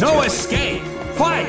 No escape! Fight!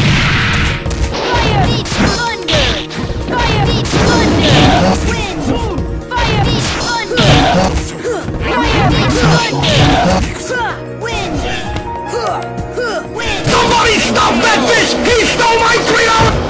Somebody stop that bitch! He stole my three dollars!